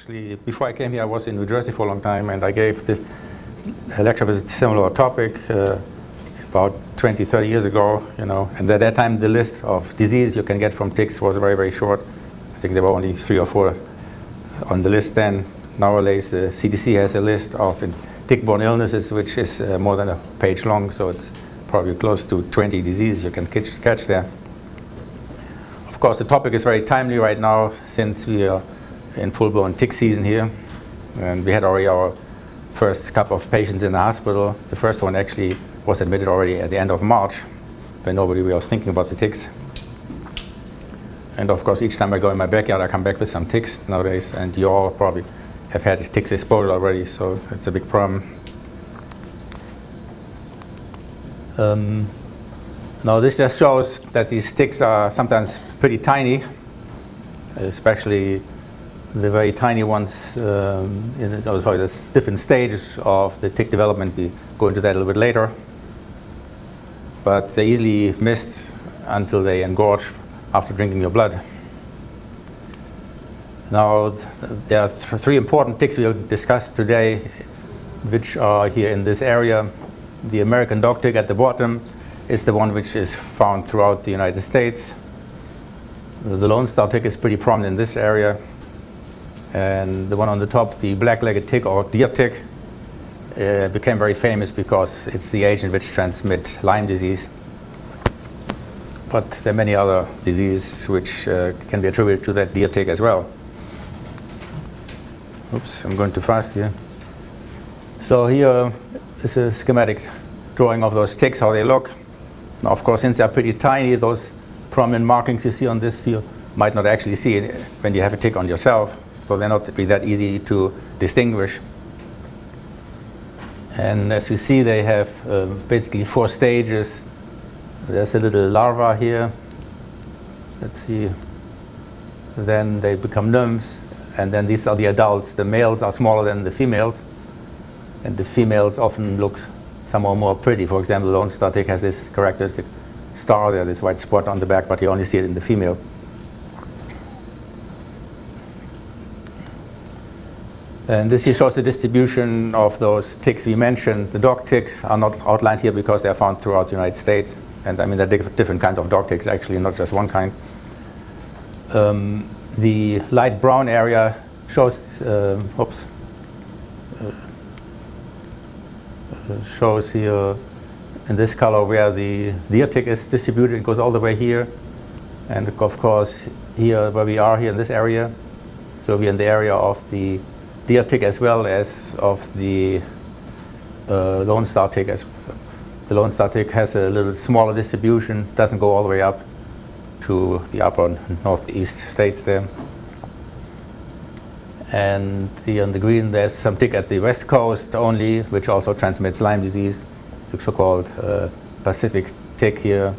Actually, before I came here, I was in New Jersey for a long time, and I gave this lecture with a similar topic uh, about 20, 30 years ago, you know. And at that time, the list of disease you can get from ticks was very, very short. I think there were only three or four on the list then. Nowadays, the CDC has a list of tick-borne illnesses, which is uh, more than a page long, so it's probably close to 20 diseases you can catch, catch there. Of course, the topic is very timely right now since we are in full-blown tick season here. And we had already our first couple of patients in the hospital. The first one actually was admitted already at the end of March when nobody was thinking about the ticks. And of course, each time I go in my backyard, I come back with some ticks nowadays. And you all probably have had ticks exposure already, so it's a big problem. Um, now this just shows that these ticks are sometimes pretty tiny, especially the very tiny ones um, in oh, sorry, there's different stages of the tick development. We go into that a little bit later. But they easily missed until they engorge after drinking your blood. Now, th there are th three important ticks we'll discuss today, which are here in this area. The American dog tick at the bottom, is the one which is found throughout the United States. The Lone Star tick is pretty prominent in this area. And the one on the top, the black-legged tick or deer tick, uh, became very famous because it's the agent which transmits Lyme disease. But there are many other diseases which uh, can be attributed to that deer tick as well. Oops, I'm going too fast here. So here is a schematic drawing of those ticks, how they look. Now, of course, since they're pretty tiny, those prominent markings you see on this, you might not actually see it when you have a tick on yourself. So they're not really that easy to distinguish. And as you see, they have uh, basically four stages. There's a little larva here. Let's see. Then they become nymphs. And then these are the adults. The males are smaller than the females. And the females often look some are more pretty. For example, Lone Star tick has this characteristic star there, this white spot on the back, but you only see it in the female. And this shows the distribution of those ticks we mentioned. The dog ticks are not outlined here because they're found throughout the United States. And I mean, there are different kinds of dog ticks, actually, not just one kind. Um, the light brown area shows, uh, oops, shows here in this color where the deer tick is distributed. It goes all the way here. And of course, here where we are here in this area. So we're in the area of the deer tick as well as of the uh, Lone Star tick. As the Lone Star tick has a little smaller distribution, doesn't go all the way up to the upper northeast states there. And the, on the green, there's some tick at the west coast only, which also transmits Lyme disease, the so-called uh, Pacific tick here,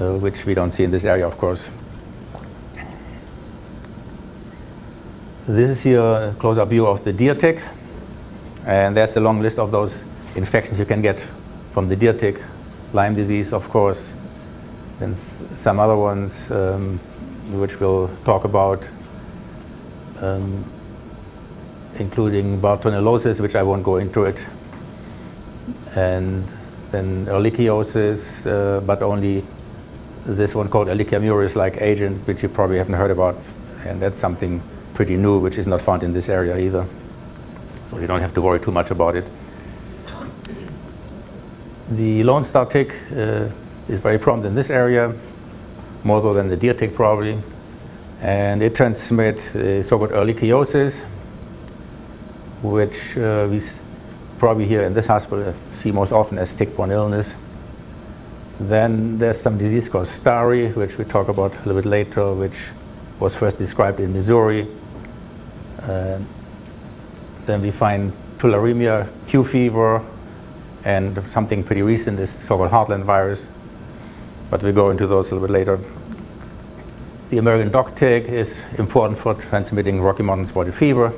uh, which we don't see in this area, of course. This is here a close-up view of the deer tick. And there's a long list of those infections you can get from the deer tick. Lyme disease, of course, and some other ones um, which we'll talk about um, including Bartonellosis, which I won't go into it, and then Ehrlichiosis, uh, but only this one called Ehrlichia muris-like agent, which you probably haven't heard about, and that's something pretty new, which is not found in this area either. So you don't have to worry too much about it. The Lone Star tick uh, is very prompt in this area, more so than the deer tick probably and it transmits uh, so-called ehrlichiosis, which uh, we probably here in this hospital see most often as tick-borne illness. Then there's some disease called STARI, which we talk about a little bit later, which was first described in Missouri. Uh, then we find tularemia, Q fever, and something pretty recent is so-called Heartland virus. But we go into those a little bit later. The American dog tick is important for transmitting Rocky Mountain spotted fever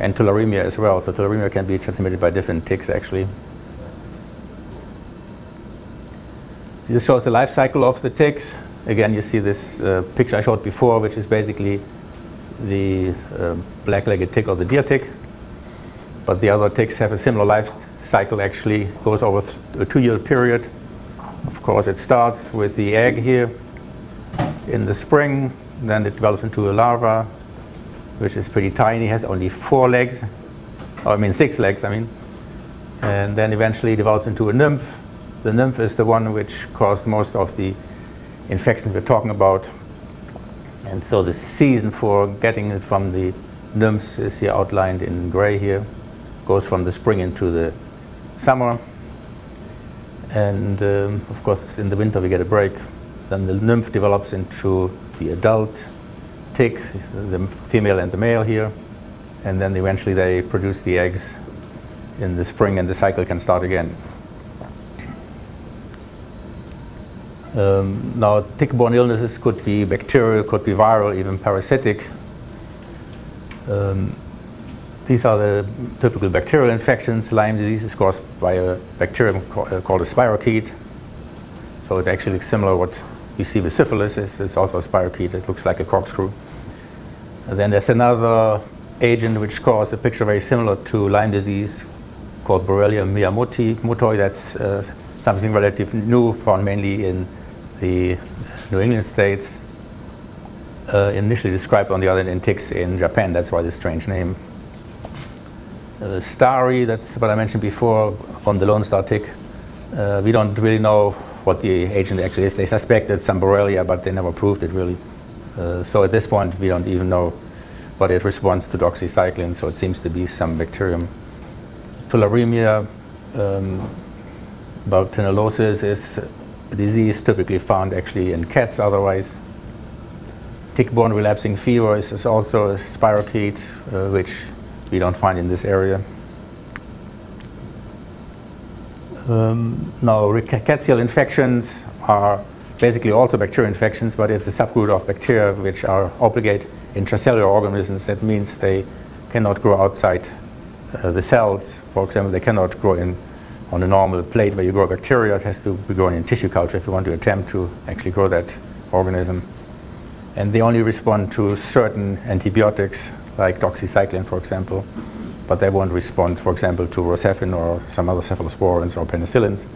and tularemia as well. So tularemia can be transmitted by different ticks actually. This shows the life cycle of the ticks. Again, you see this uh, picture I showed before, which is basically the uh, black-legged tick or the deer tick. But the other ticks have a similar life cycle actually, goes over a two-year period. Of course, it starts with the egg here in the spring, then it develops into a larva, which is pretty tiny, has only four legs, or I mean six legs, I mean, and then eventually develops into a nymph. The nymph is the one which caused most of the infections we're talking about. And so the season for getting it from the nymphs is here outlined in gray here. Goes from the spring into the summer. And um, of course, in the winter we get a break. Then the nymph develops into the adult tick, the female and the male here. And then eventually they produce the eggs in the spring and the cycle can start again. Um, now, tick-borne illnesses could be bacterial, could be viral, even parasitic. Um, these are the typical bacterial infections. Lyme disease is caused by a bacterium uh, called a spirochete. So it actually looks similar what you see with syphilis. It's, it's also a spirochete. It looks like a corkscrew. And then there's another agent which causes a picture very similar to Lyme disease called Borrelia miyamotoi. That's uh, something relatively new, found mainly in the New England states. Uh, initially described on the other in ticks in Japan. That's why this strange name. Uh, STARI, that's what I mentioned before on the Lone Star tick. Uh, we don't really know what the agent actually is. They suspected some Borrelia, but they never proved it really. Uh, so at this point, we don't even know what it responds to doxycycline, so it seems to be some bacterium. Tularemia, um, is disease typically found actually in cats otherwise. Tick-borne relapsing fever is, is also a spirochete, uh, which we don't find in this area. Um, now, rickettsial infections are basically also bacterial infections, but it's a subgroup of bacteria which are obligate intracellular organisms. That means they cannot grow outside uh, the cells. For example, they cannot grow in on a normal plate where you grow bacteria. It has to be grown in tissue culture if you want to attempt to actually grow that organism. And they only respond to certain antibiotics, like doxycycline, for example, but they won't respond, for example, to rocephin or some other cephalosporins or penicillins.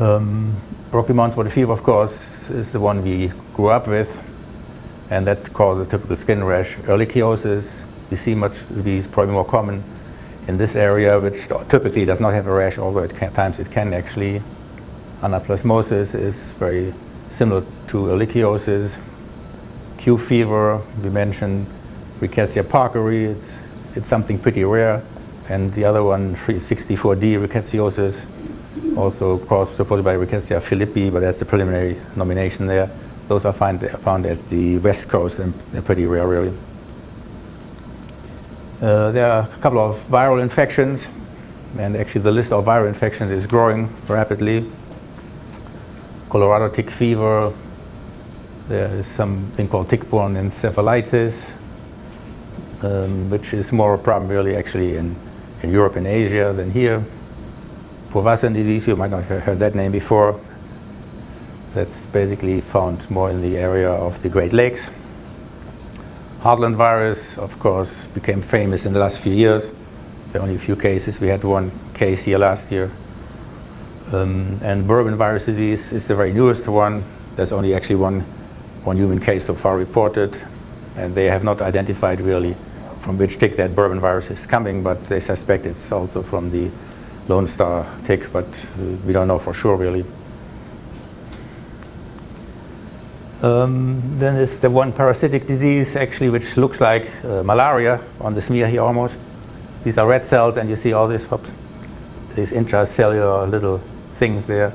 Um, Rocky Mountain spotted fever, of course, is the one we grew up with, and that causes a typical skin rash. early Ehrlichiosis, we see much, is probably more common in this area, which typically does not have a rash, although at times it can actually. Anaplasmosis is very similar to ehrlichiosis. Q fever, we mentioned Rickettsia parkeri, it's, it's something pretty rare. And the other one, 64D rickettsiosis, also caused supposed by Rickettsia philipii, but that's a preliminary nomination there. Those are find, found at the west coast and they're pretty rare, really. Uh, there are a couple of viral infections, and actually the list of viral infections is growing rapidly. Colorado tick fever, there is something called tick-borne encephalitis, um, which is more primarily actually in, in Europe and Asia than here. Powassan disease, you might not have heard that name before. That's basically found more in the area of the Great Lakes. Heartland virus, of course, became famous in the last few years. There are only a few cases. We had one case here last year. Um, and bourbon virus disease is the very newest one. There's only actually one, one human case so far reported. And they have not identified really from which tick that bourbon virus is coming, but they suspect it's also from the Lone Star tick, but uh, we don't know for sure really. Um, then there's the one parasitic disease actually which looks like uh, malaria on the smear here almost. These are red cells and you see all these, oops, these intracellular little things there.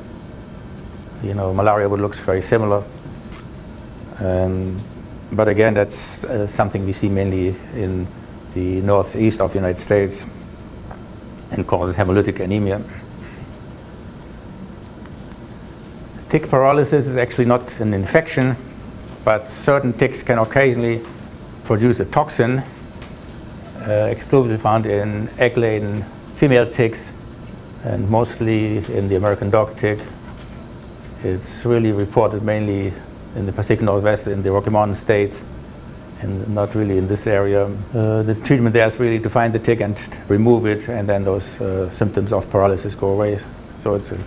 You know, malaria would looks very similar. Um, but again, that's uh, something we see mainly in the northeast of the United States and causes hemolytic anemia. Tick paralysis is actually not an infection, but certain ticks can occasionally produce a toxin, uh, exclusively found in egg-laden female ticks and mostly in the American dog tick. It's really reported mainly in the Pacific Northwest in the Rocky Mountain states and not really in this area. Uh, the treatment there is really to find the tick and remove it, and then those uh, symptoms of paralysis go away. So it's a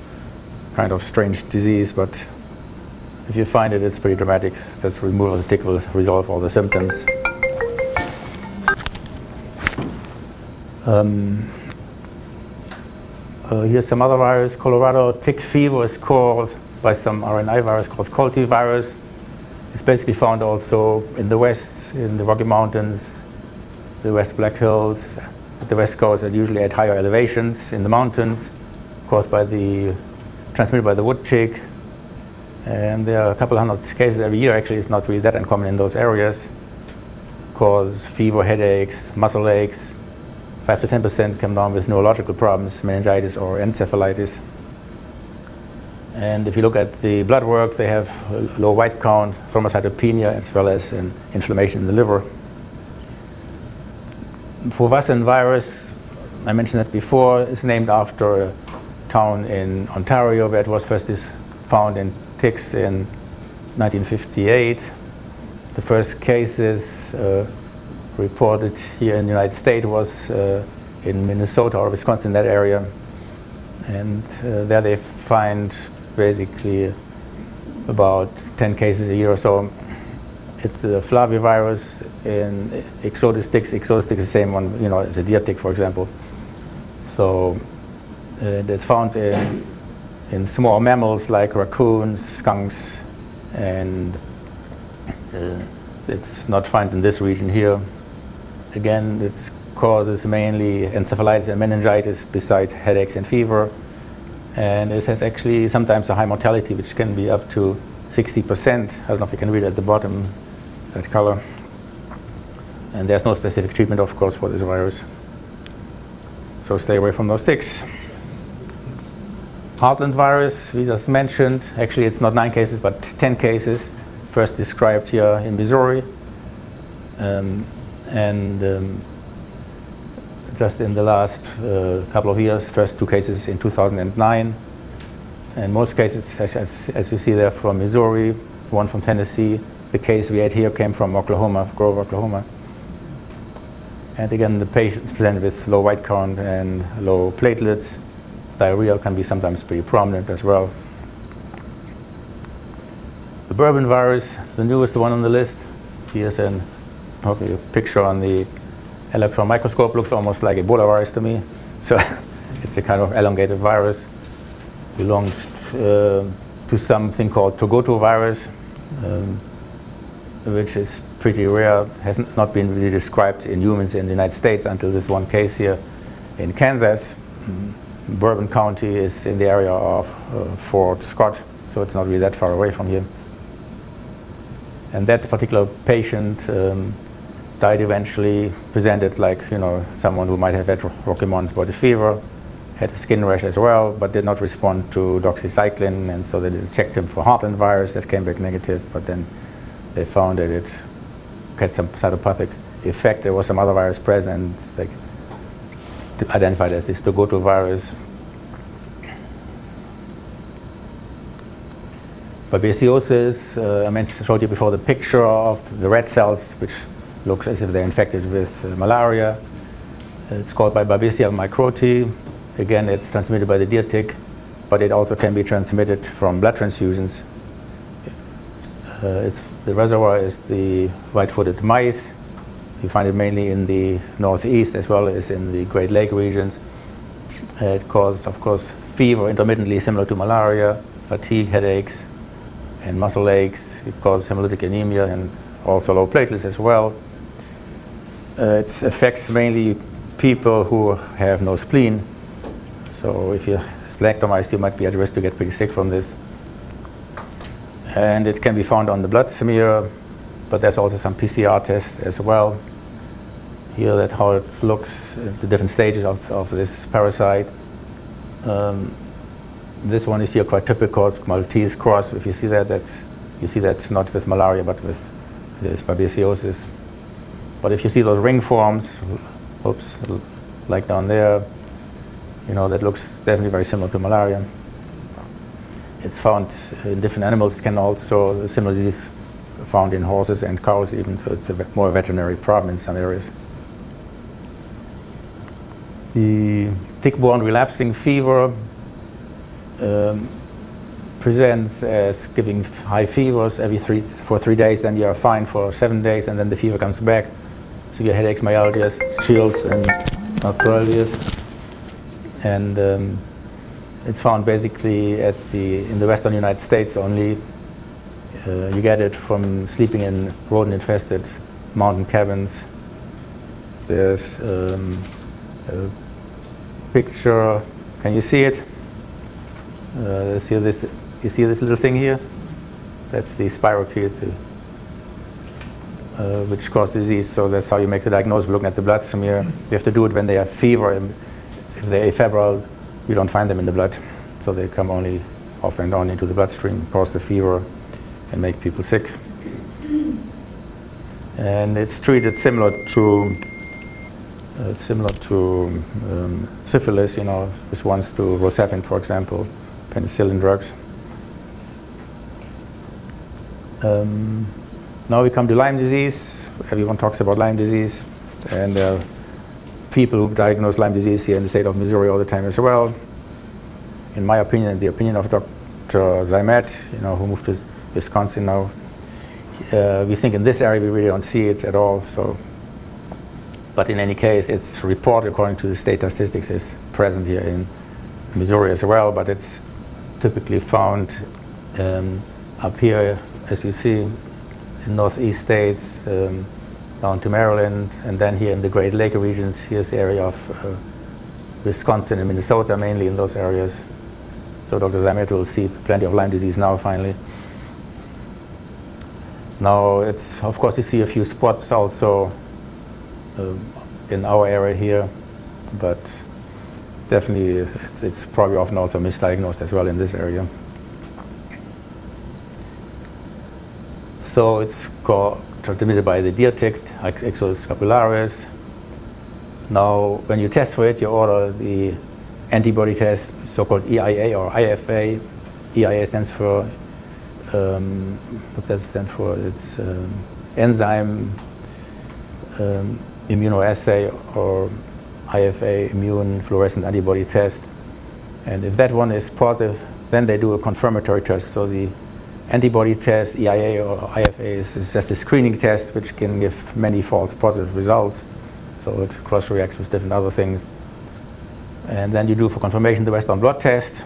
kind of strange disease, but if you find it, it's pretty dramatic. That's removal of the tick will resolve all the symptoms. Um, uh, here's some other virus. Colorado tick fever is caused by some RNA virus called Coltivirus. It's basically found also in the west, in the Rocky Mountains, the West Black Hills, the west coast, and usually at higher elevations in the mountains, caused by the, transmitted by the wood. And there are a couple hundred cases every year. Actually, it's not really that uncommon in those areas. Cause fever, headaches, muscle aches, 5 to 10% come down with neurological problems, meningitis or encephalitis. And if you look at the blood work, they have low white count, thrombocytopenia, as well as an inflammation in the liver. Powassan virus, I mentioned that before, is named after town in Ontario where it was first found in ticks in 1958. The first cases uh, reported here in the United States was uh, in Minnesota or Wisconsin, that area. And uh, there they find basically about 10 cases a year or so. It's a flavivirus in Ixodes ticks. Ixodes tick is the same one, you know, as a deer tick, for example. So uh, it's found in, in small mammals like raccoons, skunks, and uh, it's not found in this region here. Again, it causes mainly encephalitis and meningitis besides headaches and fever. And it has actually sometimes a high mortality, which can be up to 60%. I don't know if you can read at the bottom, that color. And there's no specific treatment, of course, for this virus. So stay away from those ticks. Heartland virus, we just mentioned. Actually, it's not nine cases, but 10 cases. First described here in Missouri. Um, and um, just in the last uh, couple of years, first two cases in 2009, and most cases, as, as, as, you see there, from Missouri, one from Tennessee. The case we had here came from Oklahoma, Grove, Oklahoma. And again, the patients presented with low white count and low platelets. Diarrhea can be sometimes pretty prominent as well. The bourbon virus, the newest one on the list. Here's okay, a picture on the electron microscope looks almost like Ebola virus to me. So it's a kind of elongated virus. Belongs uh, to something called Thogoto virus, um, which is pretty rare, has not been really described in humans in the United States until this one case here in Kansas. Mm, Bourbon County is in the area of uh, Fort Scott, so it's not really that far away from here. And that particular patient um, died eventually, presented like, you know, someone who might have had Rocky Mountain spotted fever, had a skin rash as well, but did not respond to doxycycline, and so they checked him for Heartland virus, that came back negative, but then they found that it had some cytopathic effect. There was some other virus present, they identified as this Thogoto virus. Babesiosis, uh, I mentioned, showed you before the picture of the red cells, which looks as if they're infected with uh, malaria. It's called by Babesia microti. Again, it's transmitted by the deer tick, but it also can be transmitted from blood transfusions. Uh, the reservoir is the white-footed mice. You find it mainly in the northeast as well as in the Great Lake regions. It causes, of course, fever intermittently similar to malaria, fatigue, headaches, and muscle aches. It causes hemolytic anemia and also low platelets as well. Uh, it affects mainly people who have no spleen. So if you're splenectomized, you might be at risk to get pretty sick from this. And it can be found on the blood smear, but there's also some PCR tests as well. Here that how it looks, at the different stages of, of this parasite. Um, this one is here quite typical, it's Maltese cross. If you see that, that's, you see that not with malaria, but with this babesiosis. But if you see those ring forms, oops, like down there, you know, that looks definitely very similar to malaria. It's found in different animals, can also, similar disease found in horses and cows even, so it's a more veterinary problem in some areas. The tick-borne relapsing fever um, presents as giving high fevers every three, for three days, then you're fine for seven days, and then the fever comes back. So you have headaches, myalgias, chills, and arthralgias. And um, it's found basically at the, in the western United States only. Uh, you get it from sleeping in rodent-infested mountain cabins. There's um, picture, can you see it? Uh, see this, you see this little thing here? That's the spirochete, uh, which causes disease. So that's how you make the diagnosis looking at the blood smear. You have to do it when they have fever. And if they're afebrile, you don't find them in the blood. So they come only off and on into the bloodstream, cause the fever, and make people sick. And it's treated similar to uh, similar to um, syphilis, you know, response to Rocephin, for example, penicillin drugs. Um, now we come to Lyme disease. Everyone talks about Lyme disease, and are people who diagnose Lyme disease here in the state of Missouri all the time as well. In my opinion, the opinion of Dr. Zimet, you know, who moved to Wisconsin now, uh, we think in this area we really don't see it at all. So, but in any case, it's reported according to the state statistics is present here in Missouri as well. But it's typically found um, up here, as you see, in northeast states, um, down to Maryland, and then here in the Great Lake regions. Here's the area of uh, Wisconsin and Minnesota, mainly in those areas. So Dr. Zimet will see plenty of Lyme disease now, finally. Now, it's of course you see a few spots also in our area here, but definitely it's, it's, probably often also misdiagnosed as well in this area. So it's transmitted by the deer tick, Ixodes scapularis. Now, when you test for it, you order the antibody test, so-called EIA or IFA. EIA stands for um, what does it stand for? It's um, enzyme um, immunoassay or IFA immune fluorescent antibody test. And if that one is positive, then they do a confirmatory test. So the antibody test, EIA or IFA, is, is just a screening test which can give many false positive results. So it cross reacts with different other things. And then you do for confirmation the Western blot test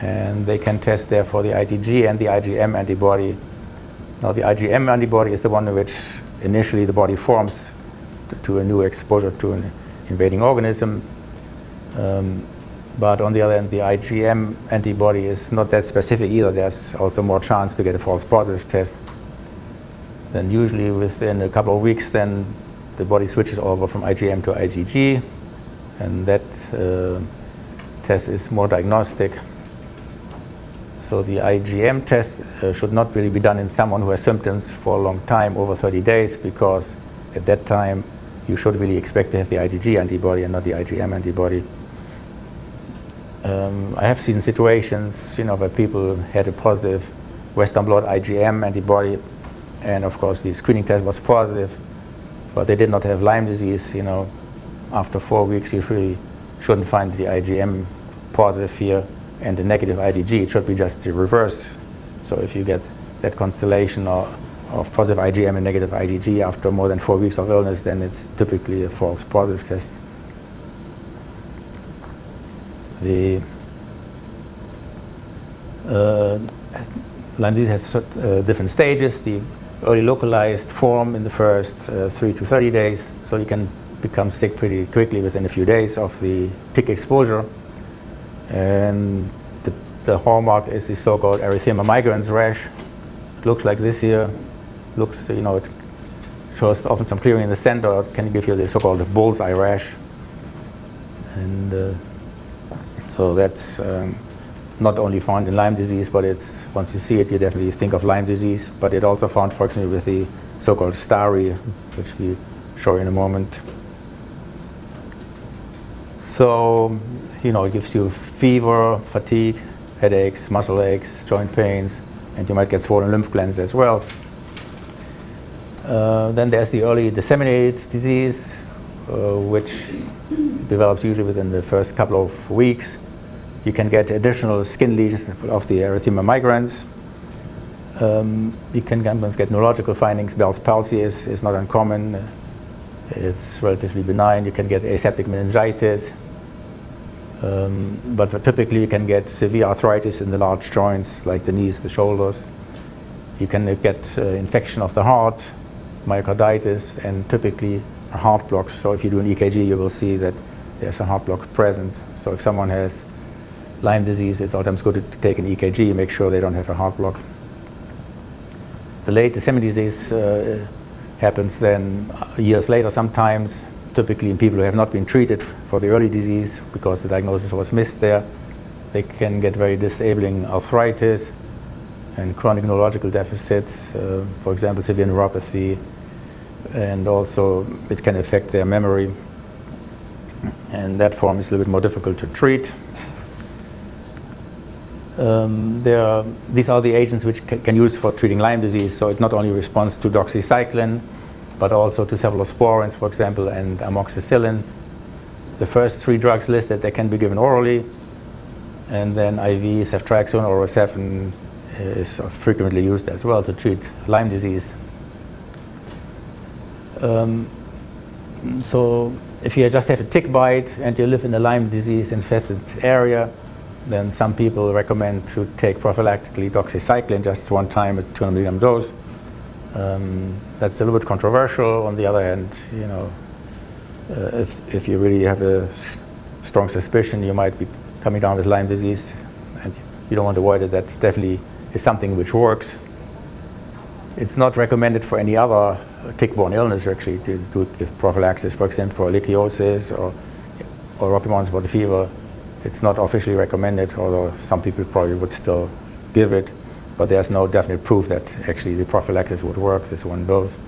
and they can test there for the IgG and the IgM antibody. Now the IgM antibody is the one which initially the body forms to, a new exposure to an invading organism. Um, but on the other hand, the IgM antibody is not that specific either. There's also more chance to get a false positive test. Then usually within a couple of weeks, then the body switches over from IgM to IgG, and that uh, test is more diagnostic. So the IgM test uh, should not really be done in someone who has symptoms for a long time, over 30 days, because at that time you should really expect to have the IgG antibody and not the IgM antibody. Um, I have seen situations, you know, where people had a positive Western blot IgM antibody, and of course the screening test was positive, but they did not have Lyme disease. You know, after four weeks, you really shouldn't find the IgM positive here and the negative IgG, it should be just the reverse. So if you get that constellation of, of positive IgM and negative IgG after more than four weeks of illness, then it's typically a false positive test. The uh, Lyme disease has uh, different stages. The early localized form in the first uh, 3 to 30 days, so you can become sick pretty quickly within a few days of the tick exposure. And the, the hallmark is the so-called erythema migrans rash. It looks like this here. Looks, you know, it shows often some clearing in the center. It can give you the so-called bullseye rash. And uh, so that's um, not only found in Lyme disease, but it's once you see it, you definitely think of Lyme disease. But it also found, for example, with the so-called STARI, which we show in a moment. So you know, it gives you fever, fatigue, headaches, muscle aches, joint pains, and you might get swollen lymph glands as well. Uh, then there's the early disseminated disease, uh, which develops usually within the first couple of weeks. You can get additional skin lesions of the erythema migrans. Um, you can sometimes get neurological findings. Bell's palsy is, is not uncommon. It's relatively benign. You can get aseptic meningitis. Um, but typically you can get severe arthritis in the large joints like the knees, the shoulders. You can get uh, infection of the heart, myocarditis, and typically heart block. So if you do an EKG, you will see that there's a heart block present. So if someone has Lyme disease, it's sometimes good to take an EKG and make sure they don't have a heart block. The late disseminated disease uh, happens then years later sometimes, typically in people who have not been treated for the early disease because the diagnosis was missed there. They can get very disabling arthritis and chronic neurological deficits, uh, for example, severe neuropathy, and also it can affect their memory. And that form is a little bit more difficult to treat. Um, are, these are the agents which ca can use for treating Lyme disease. So it not only responds to doxycycline, but also to cephalosporins, for example, and amoxicillin. The first three drugs listed, they can be given orally. And then IV ceftriaxone or Rocephin is frequently used as well to treat Lyme disease. Um, so if you just have a tick bite and you live in a Lyme disease infested area, then some people recommend to take prophylactically doxycycline just one time at 200 milligram dose. Um, that's a little bit controversial. On the other hand, you know, uh, if, if you really have a strong suspicion you might be coming down with Lyme disease and you don't want to avoid it, that definitely is something which works. It's not recommended for any other tick-borne illness actually to, give prophylaxis, for example, for ehrlichiosis or, or Rocky spotted fever. It's not officially recommended, although some people probably would still give it but there's no definite proof that actually the prophylaxis would work, this one dose.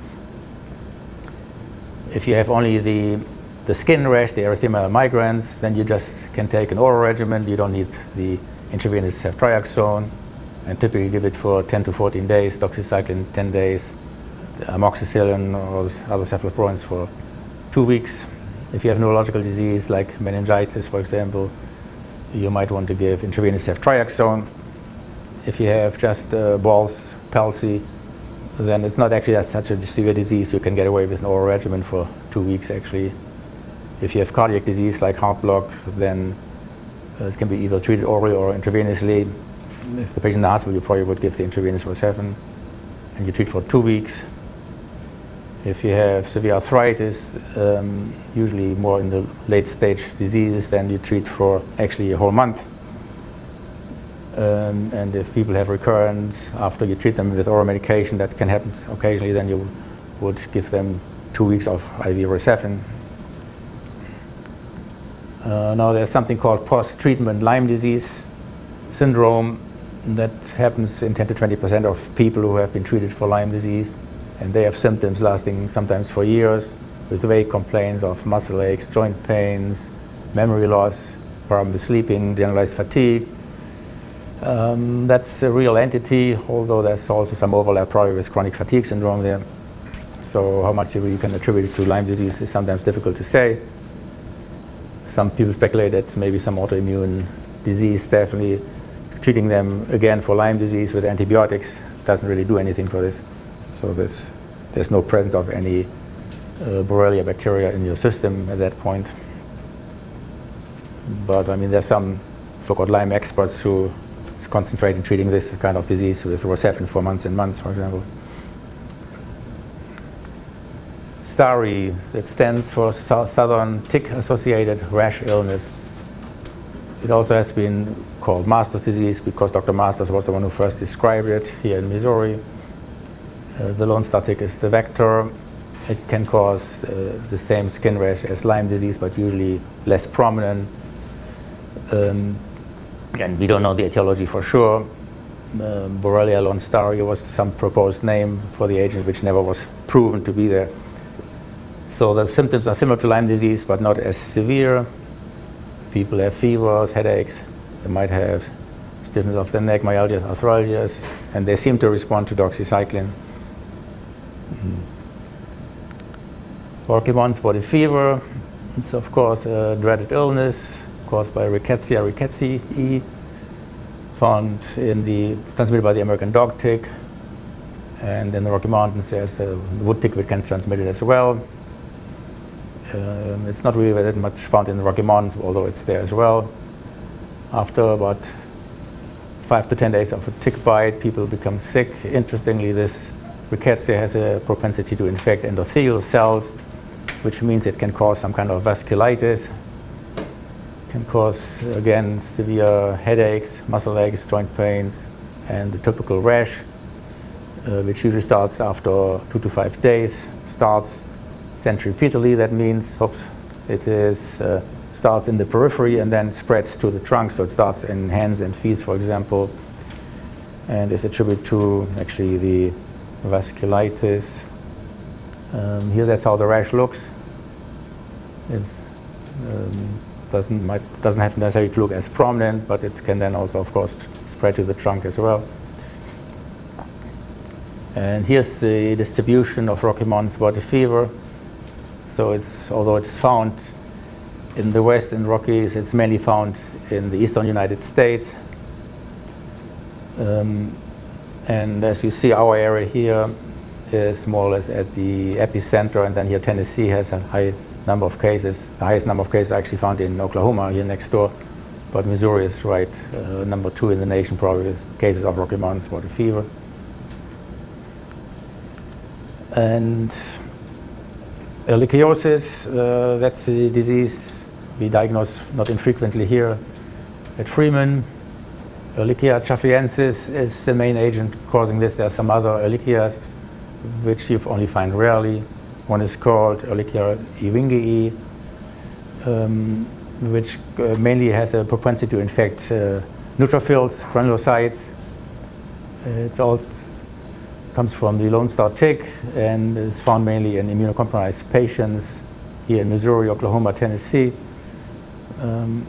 If you have only the, the skin rash, the erythema migrans, then you just can take an oral regimen. You don't need the intravenous ceftriaxone, and typically give it for 10 to 14 days, doxycycline 10 days, amoxicillin or other cephalosporins for two weeks. If you have neurological disease like meningitis, for example, you might want to give intravenous ceftriaxone if you have just uh, Bell's palsy, then it's not actually such a severe disease. You can get away with an oral regimen for two weeks actually. If you have cardiac disease like heart block, then uh, it can be either treated orally or intravenously. If the patient in the hospital, you probably would give the intravenous Rocephin, and you treat for two weeks. If you have severe arthritis, um, usually more in the late stage diseases, then you treat for actually a whole month. Um, and if people have recurrence after you treat them with oral medication, that can happen occasionally, then you would give them two weeks of IV Rocephin. Uh, now there's something called post-treatment Lyme disease syndrome that happens in 10 to 20 percent of people who have been treated for Lyme disease, and they have symptoms lasting sometimes for years with vague complaints of muscle aches, joint pains, memory loss, problem with sleeping, generalized fatigue, um, that's a real entity, although there's also some overlap probably with chronic fatigue syndrome there. So how much you can attribute to Lyme disease is sometimes difficult to say. Some people speculate it's maybe some autoimmune disease, definitely treating them again for Lyme disease with antibiotics doesn't really do anything for this. So there's, there's no presence of any uh, Borrelia bacteria in your system at that point. But I mean, there's some so-called Lyme experts who concentrate in treating this kind of disease with Rocephin for months and months, for example. STARI, it stands for Southern Tick-Associated Rash Illness. It also has been called Masters disease because Dr. Masters was the one who first described it here in Missouri. Uh, the Lone Star tick is the vector. It can cause uh, the same skin rash as Lyme disease, but usually less prominent. Um, and we don't know the etiology for sure. Uh, Borrelia lonestari was some proposed name for the agent which never was proven to be there. So the symptoms are similar to Lyme disease but not as severe. People have fevers, headaches, they might have stiffness of the neck, myalgias, arthralgias, and they seem to respond to doxycycline. Mm. Rocky Mountain spotted fever. It's of course a dreaded illness caused by Rickettsia rickettsii, found in the transmitted by the American dog tick. And in the Rocky Mountains, there's a wood tick which can transmit it as well. Um, it's not really that much found in the Rocky Mountains, although it's there as well. After about five to 10 days of a tick bite, people become sick. Interestingly, this rickettsia has a propensity to infect endothelial cells, which means it can cause some kind of vasculitis, can cause, again, severe headaches, muscle aches, joint pains, and the typical rash, uh, which usually starts after two to five days, starts centripetally. That means, oops, it is uh, starts in the periphery and then spreads to the trunk. So it starts in hands and feet, for example, and is attributed to actually the vasculitis. Um, here, that's how the rash looks. It um, doesn't, might, doesn't have necessarily to look as prominent, but it can then also, of course, spread to the trunk as well. And here's the distribution of Rocky Mountain spotted fever. So it's, although it's found in the West in Rockies, it's mainly found in the eastern United States. Um, and as you see, our area here is more or less at the epicenter, and then here Tennessee has a high number of cases. The highest number of cases actually found in Oklahoma, here next door. But Missouri is right, uh, number two in the nation, probably with cases of Rocky Mountain spotted fever. And ehrlichiosis, uh, that's the disease we diagnose not infrequently here at Freeman. Ehrlichia chaffeensis is the main agent causing this. There are some other Ehrlichias which you only find rarely. One is called Ehrlichia ewingii, um, which uh, mainly has a propensity to infect uh, neutrophils, granulocytes. It's also comes from the Lone Star tick and is found mainly in immunocompromised patients here in Missouri, Oklahoma, Tennessee. Um,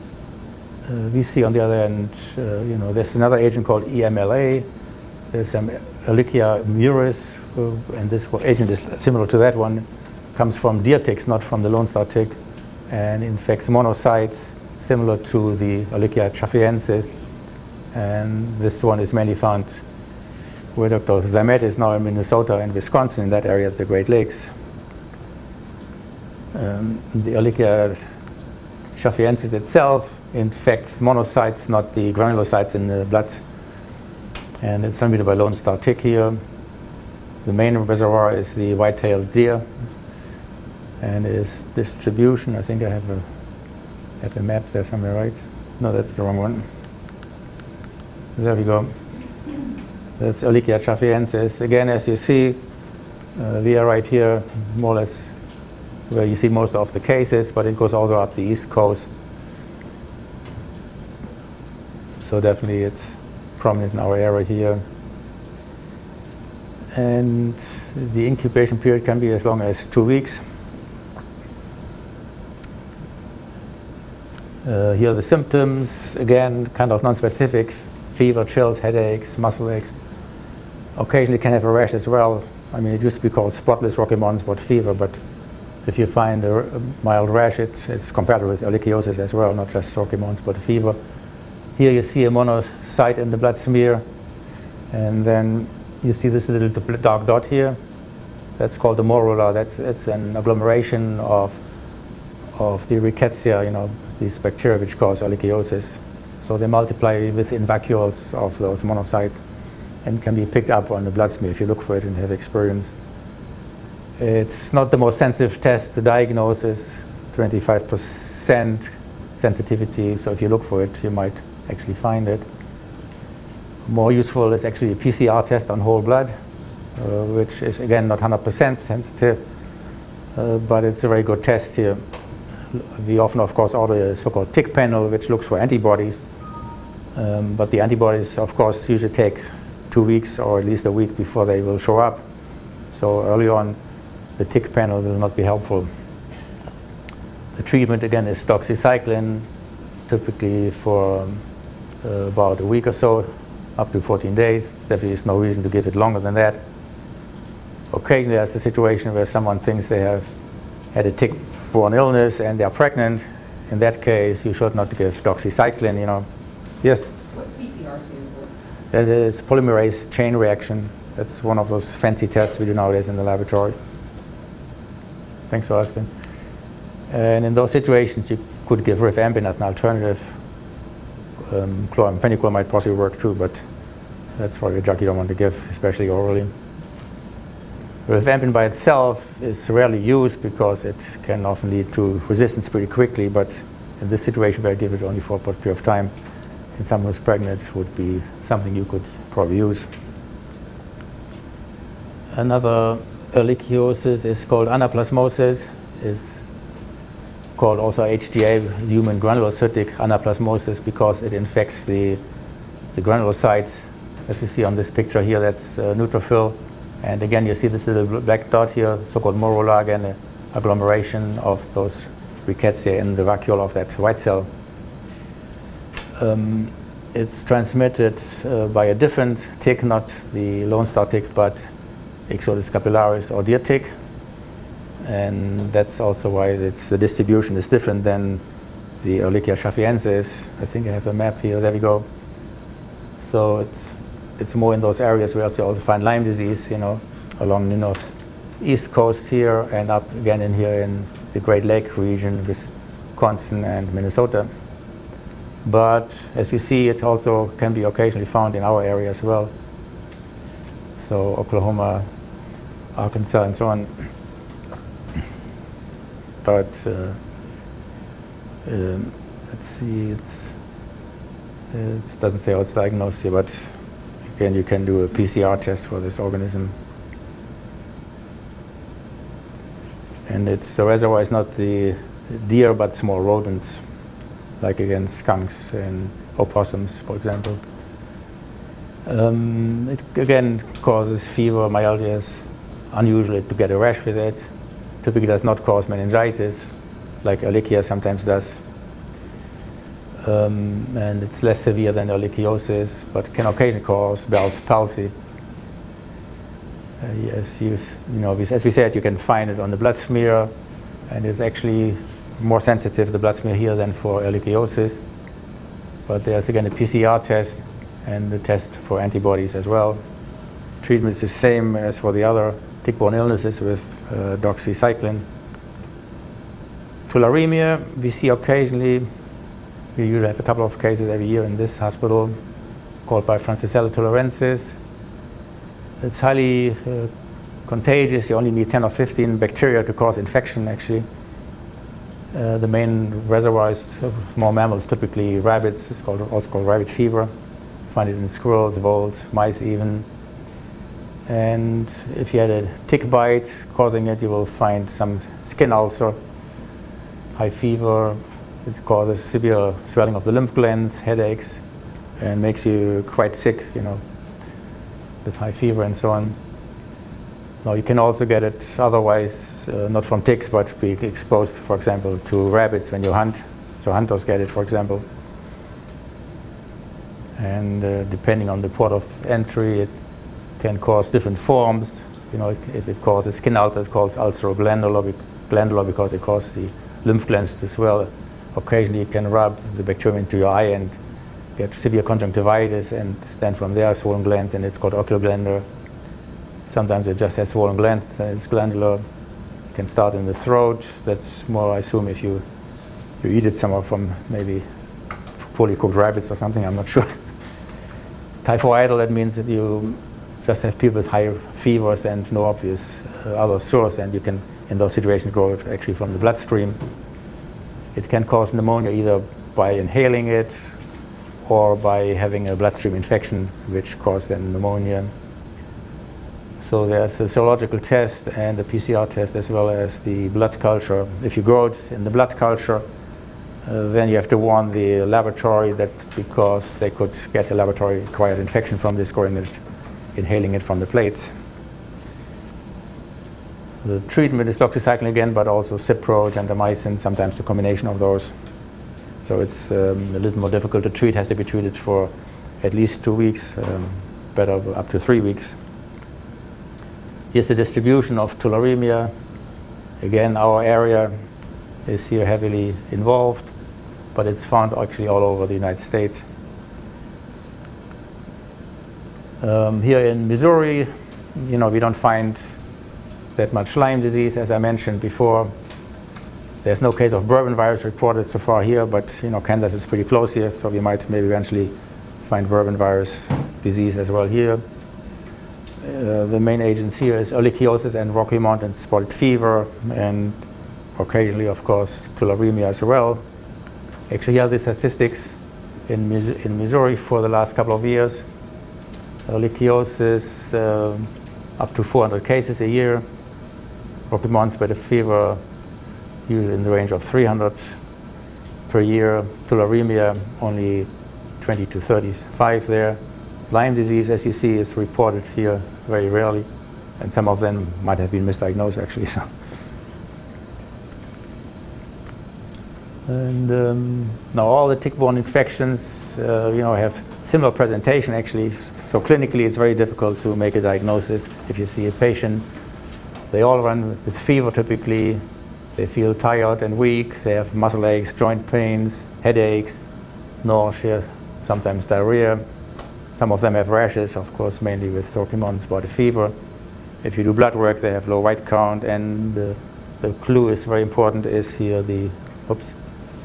uh, we see on the other end, uh, you know, there's another agent called EMLA. There's some Ehrlichia muris, uh, and this agent is similar to that one. Comes from deer ticks, not from the Lone Star tick, and infects monocytes, similar to the Ehrlichia chaffeensis. And this one is mainly found where Dr. Zamet is now in Minnesota and Wisconsin, in that area of the Great Lakes. Um, the Ehrlichia chaffeensis itself infects monocytes, not the granulocytes in the blood. And it's transmitted by Lone Star tick here. The main reservoir is the white-tailed deer. And its distribution, I think I have a, have a map there somewhere, right? No, that's the wrong one. There we go. That's Ehrlichia chaffeensis. Again, as you see, uh, we are right here, more or less where you see most of the cases, but it goes all the way up the east coast. So definitely it's prominent in our area here. And the incubation period can be as long as two weeks. Uh, here are the symptoms, again, kind of non-specific, fever, chills, headaches, muscle aches. Occasionally can have a rash as well. I mean, it used to be called spotless Rocky Mountain spot fever, but if you find a, mild rash, it's, it's compatible with ehrlichiosis as well, not just Rocky Mountain spot fever. Here you see a monocyte in the blood smear. And then you see this little dark dot here. That's called the morula. That's it's an agglomeration of, of the rickettsia, you know, these bacteria which cause ehrlichiosis. So they multiply within vacuoles of those monocytes and can be picked up on the blood smear if you look for it and have experience. It's not the most sensitive test. The diagnosis, 25% sensitivity. So if you look for it, you might actually find it. More useful is actually a PCR test on whole blood, uh, which is again not 100% sensitive, uh, but it's a very good test here. We often, of course, order a so-called tick panel, which looks for antibodies. Um, but the antibodies, of course, usually take two weeks or at least a week before they will show up. So early on, the tick panel will not be helpful. The treatment, again, is doxycycline, typically for uh, about a week or so, up to 14 days. There is no reason to give it longer than that. Occasionally there's a situation where someone thinks they have had a tick-borne illness and they are pregnant, in that case, you should not give doxycycline, you know. Yes? What's PCR stand for? That is polymerase chain reaction. That's one of those fancy tests we do nowadays in the laboratory. Thanks for asking. And in those situations, you could give rifampin as an alternative. Um, chloramphenicol might possibly work too, but that's probably a drug you don't want to give, especially orally. Rifampin by itself is rarely used because it can often lead to resistance pretty quickly, but in this situation where I give it only for a period of time, in someone who's pregnant, would be something you could probably use. Another ehrlichiosis is called anaplasmosis. It's called also HGA, human granulocytic anaplasmosis, because it infects the, the granulocytes. As you see on this picture here, that's uh, neutrophil. And again, you see this little black dot here, so-called morula, and agglomeration of those rickettsia in the vacuole of that white cell. Um, it's transmitted uh, by a different tick, not the Lone Star tick, but Ixodes scapularis or deer tick. And that's also why the distribution is different than the Ehrlichia chaffeensis. I think I have a map here. There we go. So it's, it's more in those areas where you also find Lyme disease, you know, along the northeast coast here and up again in here in the Great Lake region, with Wisconsin and Minnesota. But as you see, it also can be occasionally found in our area as well. So Oklahoma, Arkansas, and so on. But uh, um, let's see, it's, it doesn't say how it's diagnosed here, but again, you can do a PCR test for this organism. And it's, the reservoir is not the deer, but small rodents, like again skunks and opossums, for example. Um, it again causes fever, myalgias. It's unusual to get a rash with it. Typically does not cause meningitis, like Ehrlichia sometimes does. Um, and it's less severe than ehrlichiosis, but can occasionally cause Bell's palsy. Uh, yes, you, you know, as we said, you can find it on the blood smear, and it's actually more sensitive, the blood smear here, than for ehrlichiosis. But there's again a PCR test and the test for antibodies as well. Treatment is the same as for the other tick-borne illnesses with uh, doxycycline. Tularemia, we see occasionally, we usually have a couple of cases every year in this hospital called by Francisella tularensis. It's highly uh, contagious. You only need 10 or 15 bacteria to cause infection, actually. Uh, the main reservoir is small mammals, typically rabbits. It's called, also called rabbit fever You find it in squirrels, voles, mice even. And if you had a tick bite causing it, you will find some skin ulcer, high fever. It causes severe swelling of the lymph glands, headaches, and makes you quite sick, you know, with high fever and so on. Now you can also get it otherwise, uh, not from ticks, but be exposed, for example, to rabbits when you hunt. So hunters get it, for example. And uh, depending on the port of entry, it can cause different forms. You know, if it causes skin ulcer, it causes ulceroglandular glandular because it causes the lymph glands to swell. Occasionally, it can rub the bacterium into your eye and get severe conjunctivitis, and then from there, swollen glands, and it's called oculoglandular. Sometimes it just has swollen glands, it's glandular. It can start in the throat. That's more, I assume, if you you eat it somewhere from maybe poorly cooked rabbits or something, I'm not sure. Typhoidal, that means that you just have people with high fevers and no obvious uh, other source, and you can, in those situations, grow it actually from the bloodstream. It can cause pneumonia either by inhaling it or by having a bloodstream infection, which causes then pneumonia. So there's a serological test and a PCR test as well as the blood culture. If you grow it in the blood culture, uh, then you have to warn the laboratory that because they could get a laboratory acquired infection from this growing it, inhaling it from the plates. The treatment is doxycycline again, but also Cipro, gentamicin, sometimes the combination of those. So it's um, a little more difficult to treat, has to be treated for at least two weeks, um, better up to three weeks. Here's the distribution of tularemia Again, our area is here heavily involved, but it's found actually all over the United States. Um, here in Missouri, you know, we don't find that much Lyme disease, as I mentioned before. There's no case of Bourbon virus reported so far here, but you know, Kansas is pretty close here, so we might maybe eventually find Bourbon virus disease as well here. Uh, the main agents here is ehrlichiosis and Rocky Mountain spotted fever, and occasionally, of course, tularemia as well. Actually, here are the statistics in, in Missouri for the last couple of years. Ehrlichiosis, uh, up to 400 cases a year. Rocky Mountain spotted fever, usually in the range of 300 per year. Tularemia, only 20 to 35 there. Lyme disease, as you see, is reported here very rarely, and some of them might have been misdiagnosed actually. So. And um, now all the tick-borne infections, uh, you know, have similar presentation actually. So clinically, it's very difficult to make a diagnosis. If you see a patient, they all run with fever typically. They feel tired and weak. They have muscle aches, joint pains, headaches, nausea, sometimes diarrhea. Some of them have rashes, of course, mainly with Mountain spotted fever. If you do blood work, they have low white count, and uh, the clue is very important. Is here the oops,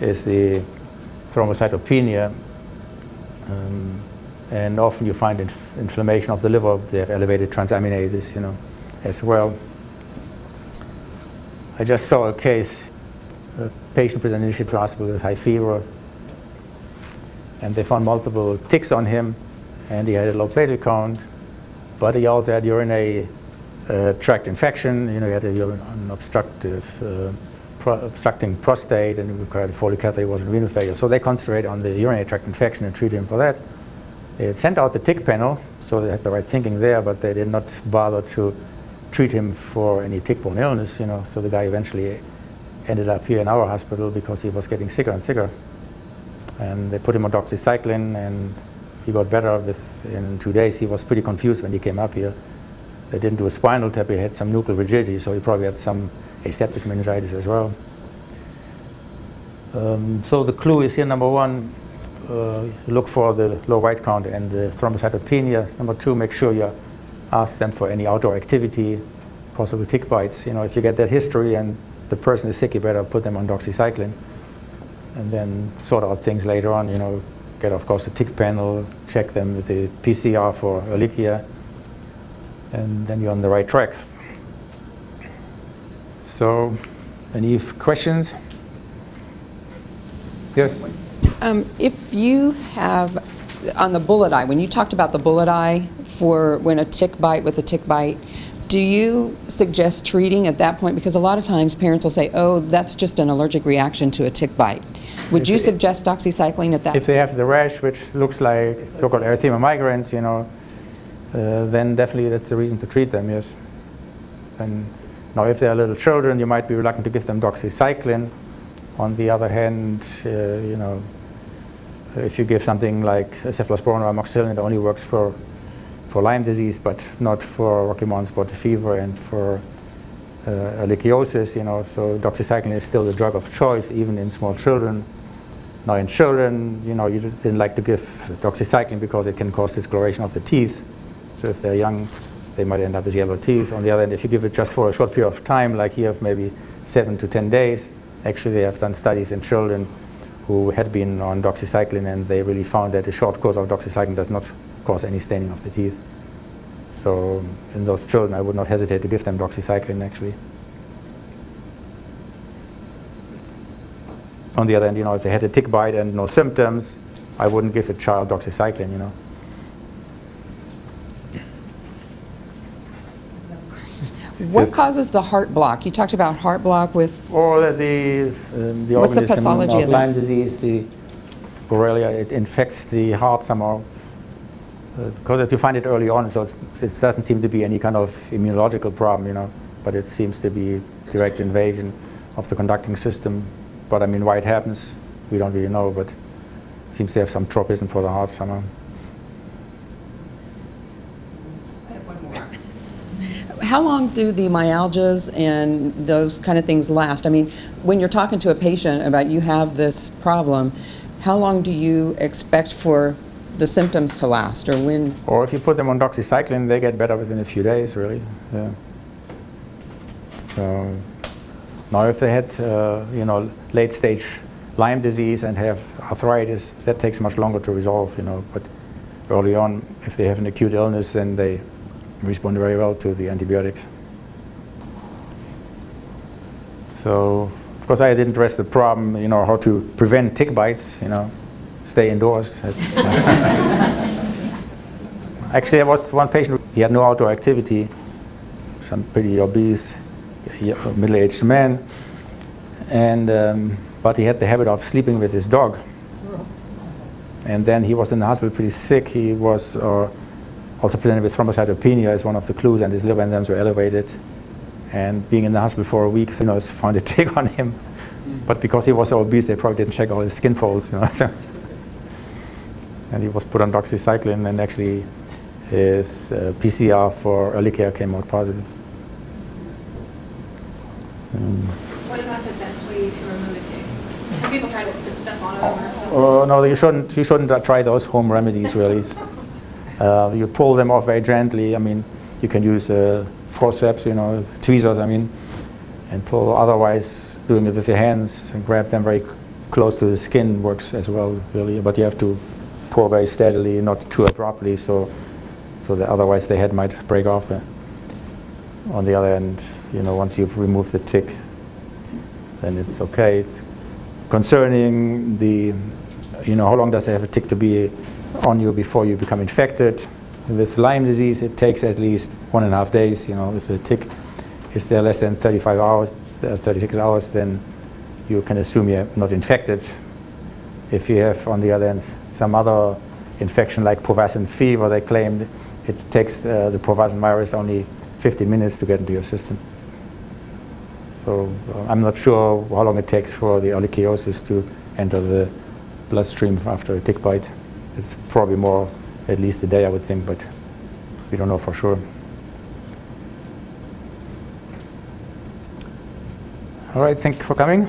is the thrombocytopenia, um, and often you find inf inflammation of the liver. They have elevated transaminases, you know, as well. I just saw a case, a patient presented initially to hospital with high fever, and they found multiple ticks on him and he had a low platelet count, but he also had urinary uh, tract infection. You know, he had a, an obstructive, uh, pro obstructing prostate and required a Foley catheter. He was in renal failure. So they concentrated on the urinary tract infection and treated him for that. They sent out the tick panel, so they had the right thinking there, but they did not bother to treat him for any tick-borne illness. You know, so the guy eventually ended up here in our hospital because he was getting sicker and sicker. And they put him on doxycycline and he got better within two days. He was pretty confused when he came up here. They didn't do a spinal tap. He had some nuchal rigidity, so he probably had some aseptic meningitis as well. Um, so the clue is here, number one, uh, look for the low white count and the thrombocytopenia. Number two, make sure you ask them for any outdoor activity, possible tick bites. You know, if you get that history and the person is sick, you better put them on doxycycline and then sort out things later on, you know, get, of course, a tick panel, check them with the PCR for Ehrlichia, and then you're on the right track. So, any questions? Yes? Um, if you have, on the bullet eye, when you talked about the bullet eye for when a tick bite with a tick bite, do you suggest treating at that point? Because a lot of times parents will say, oh, that's just an allergic reaction to a tick bite. Would if you suggest doxycycline at that If they have the rash, which looks like so-called erythema migrans, you know, uh, then definitely that's the reason to treat them, yes. Then, now if they're little children, you might be reluctant to give them doxycycline. On the other hand, uh, you know, if you give something like cephalosporin or amoxicillin, it only works for, for Lyme disease, but not for Rocky Mountain spotted fever and for uh, ehrlichiosis, you know, so doxycycline is still the drug of choice, even in small children. Now in children, you know, you didn't like to give doxycycline because it can cause discoloration of the teeth. So if they're young, they might end up with yellow teeth. On the other hand, if you give it just for a short period of time, like here, maybe seven to 10 days, actually they have done studies in children who had been on doxycycline and they really found that a short course of doxycycline does not cause any staining of the teeth. So in those children, I would not hesitate to give them doxycycline actually. On the other hand, you know, if they had a tick bite and no symptoms, I wouldn't give a child doxycycline, you know. What causes the heart block? You talked about heart block with... Or the, um, the What's organism the pathology of, Lyme disease, the Borrelia, it infects the heart somehow. Uh, because you find it early on, so it doesn't seem to be any kind of immunological problem, you know, but it seems to be direct invasion of the conducting system but I mean, why it happens, we don't really know, but it seems to have some tropism for the heart somehow. how long do the myalgias and those kind of things last? I mean, when you're talking to a patient about you have this problem, how long do you expect for the symptoms to last, or when? Or if you put them on doxycycline, they get better within a few days, really. Yeah. So now if they had, uh, you know, late stage Lyme disease and have arthritis, that takes much longer to resolve, you know. But early on, if they have an acute illness, then they respond very well to the antibiotics. So, of course, I didn't address the problem, you know, how to prevent tick bites, you know, stay indoors. Actually, there was one patient, he had no outdoor activity, some pretty obese, middle-aged man, and um, but he had the habit of sleeping with his dog. And then he was in the hospital pretty sick. He was uh, also presented with thrombocytopenia as one of the clues, and his liver enzymes were elevated. And being in the hospital for a week, you know, found a tick on him. But because he was so obese, they probably didn't check all his skin folds, you know. So and he was put on doxycycline, and actually his uh, PCR for Ehrlichia came out positive. So, what about the best way to remove a tick? Some people try to put stuff on it. Oh, no, you shouldn't, you shouldn't try those home remedies, really. Uh, you pull them off very gently. I mean, you can use uh, forceps, you know, tweezers, I mean, and pull. Otherwise, doing it with your hands and grab them very close to the skin works as well, really. But you have to pull very steadily, not too abruptly, so so that otherwise the head might break off. Uh, on the other end, you know, once you've removed the tick, then it's okay. Concerning the, you know, how long does it have a tick to be on you before you become infected. With Lyme disease, it takes at least one and a half days. You know, if the tick is there less than 35 hours, uh, 36 hours, then you can assume you're not infected. If you have, on the other hand, some other infection like Powassan fever, they claimed it takes uh, the Powassan virus only 50 minutes to get into your system. So uh, I'm not sure how long it takes for the ehrlichiosis to enter the bloodstream after a tick bite. It's probably more, at least a day, I would think, but we don't know for sure. All right, thank you for coming.